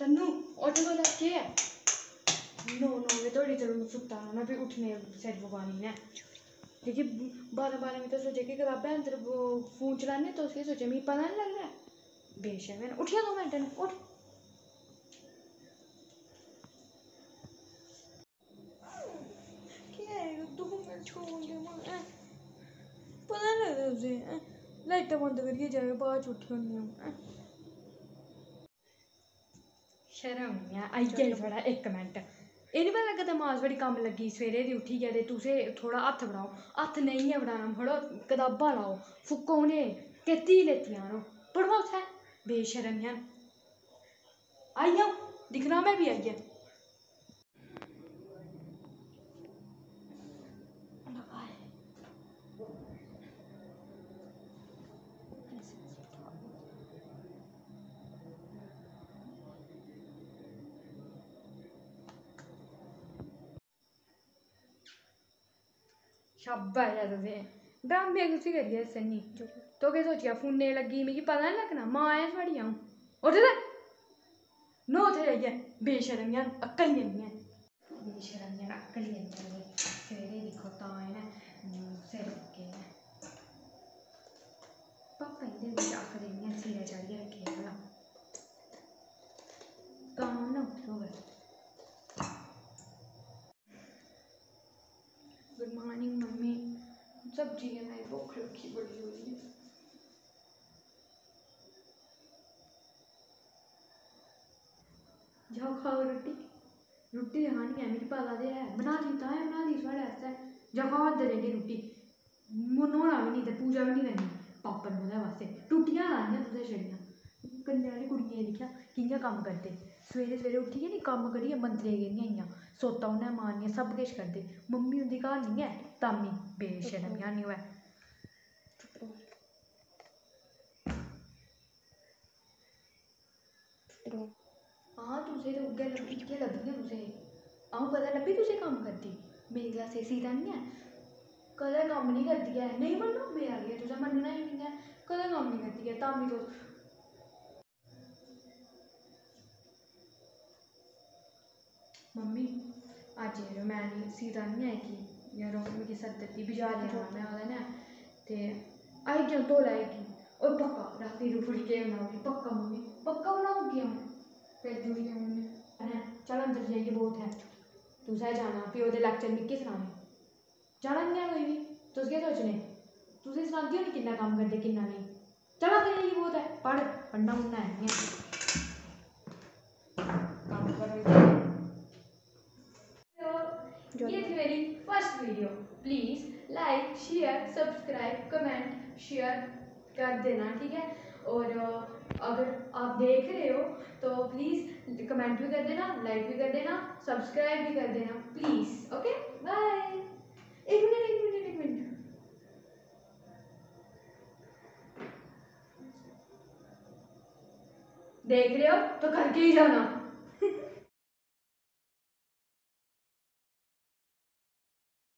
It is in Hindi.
तन्नू उठ को लगे है नौ नौ बजे धोड़ी चलो सुत्ता रौह्ना फ्ही उट्ठने सिर पकानी ने। क्योंकि बारां बारां बजे तुस जेह्की कताबां अंदर फ़ोन चलाने तुस केह् सोचेआ मिगी पता निं लगदा बेशक है। उठी जा दो मिंट न उठ। है मैं पता निं लगदा हैं, लाइटां बंद करियै जाएओ बाद च होनी अ'ऊं शर्म निं आई थोड़ा इक मिनट। एह् निं पता लग्गा दमाग बड़ी कम्म लग्गी सवेरे दी उट्ठियै ते तुसें थोड़ा हत्थ बढ़ाओ। हत्थ नेईं ऐ बढ़ाना मड़ो कताबां लाओ। फुक्को उ'नें केती लेतियाँ न। पढ़ो उत्थै। बेशर्मियाँ आई जाओ दिक्खना में भी आइयै शाबाश ऐ तुसें ड्रामे कुसी करियै दस्सनी तो केह् सोचेआ? फोनै लग्गी मिगी पता निं लग्गना माँ ऐ थुआढ़ी अ'ऊं। उठ ते नो, उत्थै जाइयै। बेशर्मियाँ अक्कल निं ऐ बेशर्मियाँ अक्कल निं सवेरे दिक्खो तां इ'नें सिर फुक्के न। पापा इंदे बिच आखदे इ'यां सिरै चाढ़ियै रक्खे दे भला। तां ना उट्ठे गुड मॉर्निंग सब्ज़ी मैं भूख रखी बड़ी हुई है। जाओ, खाओ रुट्टी रुट्टी ते खानी है मिगी पता ते है। बना दी तां बना दी थुआढ़े आस्तै। जाओ खाओ अद्धर जाइयै रुट्टी न्हौना बी निं ते, पूजा बी निं करनी। पापड़ ओह्दे वास्ते टुट्टियाँ लानियाँ, तुसें छड़ियाँ। कन्नै आह्ली कुड़ियें गी दिक्खेआ कि'यां कम्म करदे सवेरे सवेरे उट्ठियै नी कम्म करियै मंदरे गेदियाँ हियाँ सोतां उ'नें मारनियाँ सब किश करदे मम्मी उं'दी घर निं ऐ ताम्मी बेशर्मियाँ निं होऐ हाँ तुसें ते उ'यै इ'यै लब्भियाँ तुसें अ'ऊं कदें लब्भी तुसें कम्म करदी मेरी क्लासै सीता निं ऐ कदें कम्म निं करदी ऐ नेईं मन्नो मेरा केह् ऐ तुसें मन्नना गै निं ऐ कदें कम्म निं करदी ऐ ताम्मी तुस मम्मी अज्ज यरो मैं निं सीता निं कि यरो मिगी सद्दी दी बजार जाना में ओह्दे ने ते आई जाओ तौले आई जाओ ओह् पक्का रातीं रू फुलके बनाओगी पक्का मम्मी पक्का बनाऊगी अ'ऊं? भेजी ओड़ी मम्मी। ने चल अंदर जाइयै बौह् उत्थै। तुसें जाना फ्ही ओह्दे लैक्चर मिगी सनाने। जाना निं ऐ कोई बी? तुस केह् सोचने? तुसें सनांदी होनी किन्ना कम्म करदे किन्ना नेईं। चलो अंदर जाइयै बौह् उत्थै पढ़ पढ़ना पुढ़ना है निं है मेरी first video please like share subscribe comment share कर देना, ठीक है? और अगर आप देख रहे हो तो प्लीज़ कमेंट भी कर देना लाइक भी कर देना सब्सक्राइब भी कर देना प्लीज़ ओके बाय एक मिनट एक मिनट एक मिनट। देख रहे हो? तो करके ही जाना।